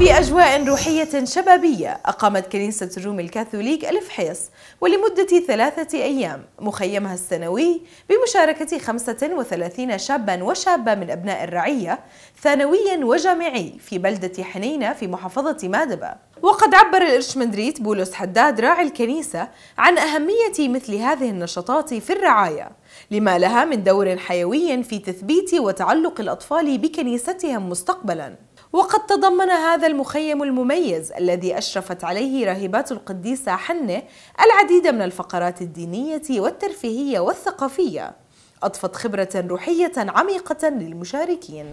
في أجواء روحية شبابية أقامت كنيسة الروم الكاثوليك الفحيص ولمدة ثلاثة أيام مخيمها السنوي بمشاركة 35 شابا وشابة من أبناء الرعية ثانويا وجامعي في بلدة حنينة في محافظة مادبة. وقد عبر الإرشمندريت بولس حداد راعي الكنيسة عن أهمية مثل هذه النشاطات في الرعاية لما لها من دور حيوي في تثبيت وتعلق الأطفال بكنيستهم مستقبلاً. وقد تضمن هذا المخيم المميز الذي أشرفت عليه راهبات القديسة حنة العديد من الفقرات الدينية والترفيهية والثقافية. أضفت خبرة روحية عميقة للمشاركين.